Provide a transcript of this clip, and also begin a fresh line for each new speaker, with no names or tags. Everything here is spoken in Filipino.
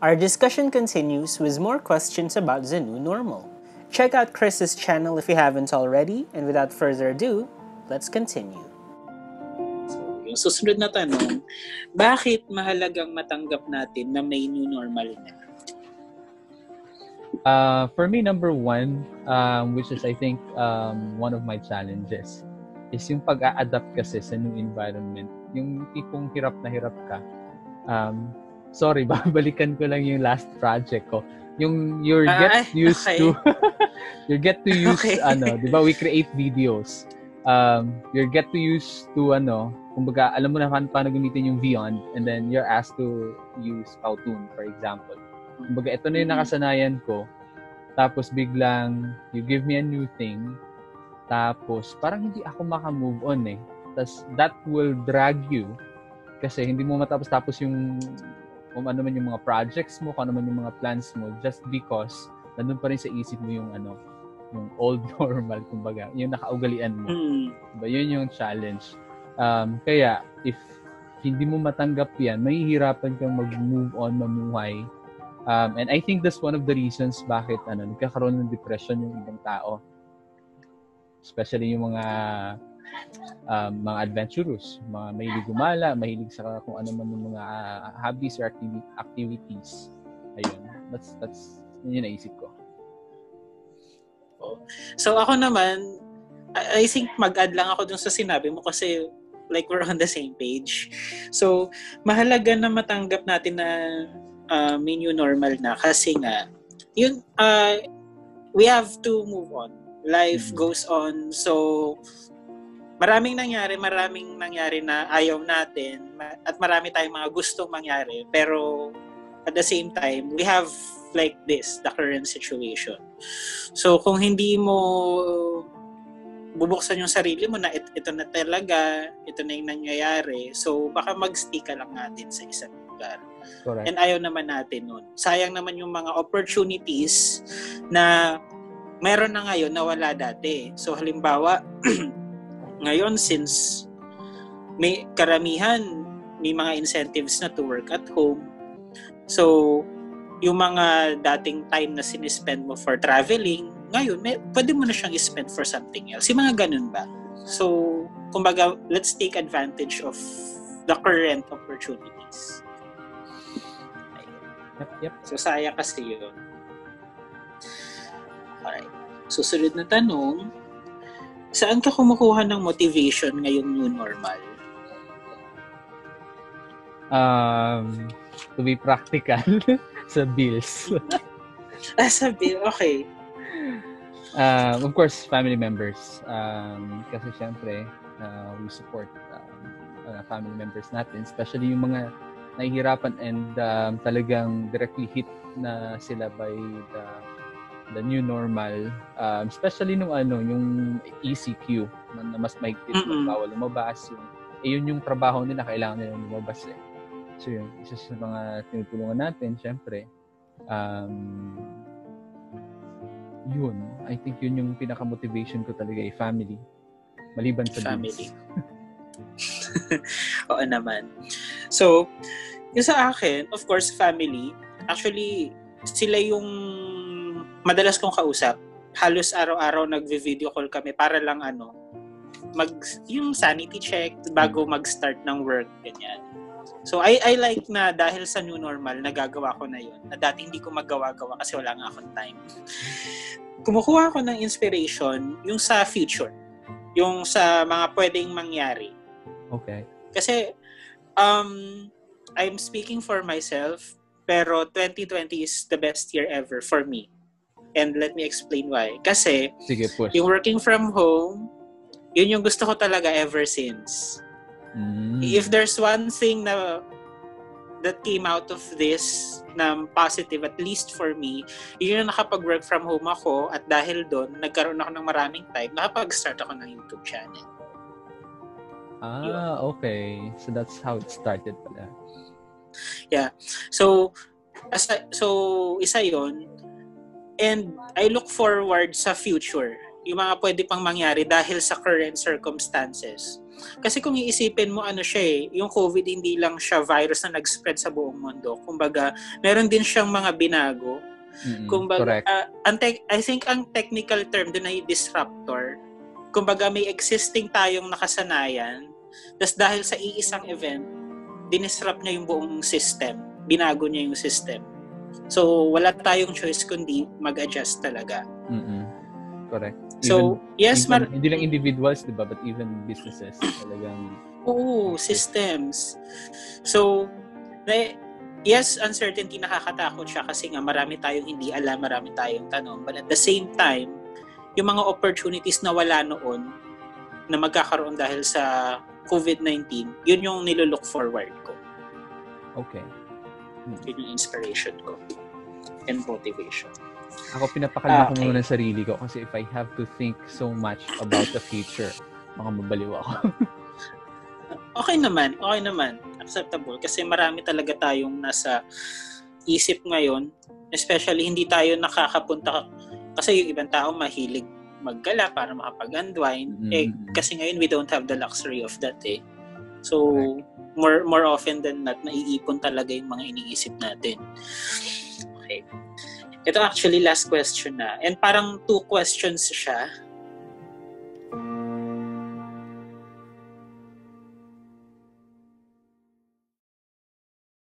Our discussion continues with more questions about the new normal. Check out Chris's channel if you haven't already, and without further ado, let's continue.
So, yung susunod na tanong, bakit mahalagang matanggap natin na may new normal na?
Uh, for me, number one, um, which is I think um, one of my challenges, is yung pag-a-adapt kasi sa new environment. Yung tipong hirap na hirap ka. Um, sorry, babalikan ko lang yung last project ko. Yung you get
Ah,
used
okay.
to you get to use
Okay.
ano, 'di ba? We create videos. Um, you get to use to ano, kumbaga alam mo na paano, paano gamitin yung Beyond and then you're asked to use Powtoon for example. Kumbaga ito na yung nakasanayan ko. Tapos biglang you give me a new thing. Tapos parang hindi ako maka-move on eh. Tapos that will drag you kasi hindi mo matapos-tapos yung kung ano man yung mga projects mo, kung ano man yung mga plans mo just because nandun pa rin sa isip mo yung ano, yung old normal, kumbaga, yung nakaugalian mo.
Hmm.
Diba? Yun yung challenge. Um, kaya, if hindi mo matanggap yan, mahihirapan kang mag-move on, mamuhay. Um, and I think that's one of the reasons bakit ano, nagkakaroon ng depression yung ibang tao. Especially yung mga um, mga adventurous, mga mahilig gumala, mahilig sa kung ano man yung mga ah, hobbies or activi- activities. Ayun. That's, that's, yun yung naisip ko.
So ako naman, I, think mag-add lang ako dun sa sinabi mo kasi like we're on the same page. So, mahalaga na matanggap natin na uh, may new normal na kasi nga, yun, uh, we have to move on. Life
Mhm.
goes on. So, maraming nangyari, maraming nangyari na ayaw natin at marami tayong mga gustong mangyari. Pero, at the same time, we have like this, the current situation. So, kung hindi mo bubuksan yung sarili mo na it- ito na talaga, ito na yung nangyayari, so baka mag-stay ka lang natin sa isang lugar.
Correct.
And ayaw naman natin nun. Sayang naman yung mga opportunities na meron na ngayon na wala dati. So halimbawa, ngayon since may karamihan, may mga incentives na to work at home. So, yung mga dating time na sinispend mo for traveling, ngayon, may, pwede mo na siyang spend for something else. Yung mga ganun ba? So, kumbaga, let's take advantage of the current opportunities.
Yep, yep.
So, sayang kasi yun. Alright. Susunod na tanong, saan ka kumukuha ng motivation ngayong new normal?
Um, to be practical, sa bills.
Ah, sabi, okay.
Um, of course, family members. Um, kasi syempre, uh, we support um, uh, family members natin, especially yung mga nahihirapan and um, talagang directly hit na sila by the the new normal um, especially nung ano yung ECQ na, na mas mahigpit
Mm-mm.
na bawal lumabas yung eh, yun yung trabaho nila kailangan nila lumabas eh so yun isa sa mga tinutulungan natin syempre um, yun I think yun yung pinaka motivation ko talaga eh family maliban sa
Family. Oo naman. So, yung sa akin, of course, family, actually, sila yung madalas kong kausap. Halos araw-araw nagvi-video call kami para lang ano, mag, yung sanity check bago mag-start ng work, ganyan. So, I, I like na dahil sa new normal, nagagawa ko na yun. Na dati hindi ko magawa-gawa kasi wala nga akong time. Kumukuha ako ng inspiration yung sa future. Yung sa mga pwedeng mangyari.
okay
Kasi, um, I'm speaking for myself, pero 2020 is the best year ever for me. And let me explain why. Kasi,
sige push
yung working from home, yun yung gusto ko talaga ever since.
Mm.
If there's one thing na that came out of this na positive, at least for me, yun yung nakapag-work from home ako at dahil doon, nagkaroon ako ng maraming time, nakapag-start ako ng YouTube channel.
ah okay so that's how it started pala
So, asa, so isa yon And I look forward sa future. yung mga pwede pang mangyari dahil sa current circumstances. Kasi kung iisipin mo ano siya eh, yung COVID hindi lang siya virus na nag-spread sa buong mundo. Kumbaga, meron din siyang mga binago.
Mm-mm.
Kumbaga,
Correct.
ah, ang tec- I think ang technical term doon ay disruptor. Kumbaga, may existing tayong nakasanayan. Tapos dahil sa iisang event, dinisrupt niya yung buong system. Binago niya yung system. So, wala tayong choice kundi mag-adjust talaga.
Mm-mm. Correct.
So, yes,
even,
mar-
hindi lang individuals, di ba? But even businesses. Talagang,
Oo, systems. So, na, yes, uncertainty nakakatakot siya kasi nga marami tayong hindi alam, marami tayong tanong. But at the same time, yung mga opportunities na wala noon na magkakaroon dahil sa COVID-19, yun yung nilook forward ko.
okay.
Yun yung inspiration ko and motivation.
Ako pinapakalma ko
Okay.
muna ng sarili ko kasi if I have to think so much about the future, baka mabaliw ako.
Okay naman, okay naman. Acceptable. Kasi marami talaga tayong nasa isip ngayon. Especially hindi tayo nakakapunta. Kasi yung ibang tao mahilig maggala para makapag-unwind. Eh,
Mm.
kasi ngayon we don't have the luxury of that eh. So, more more often than not, naiipon talaga yung mga iniisip natin. Ito actually last question na. And parang two questions siya.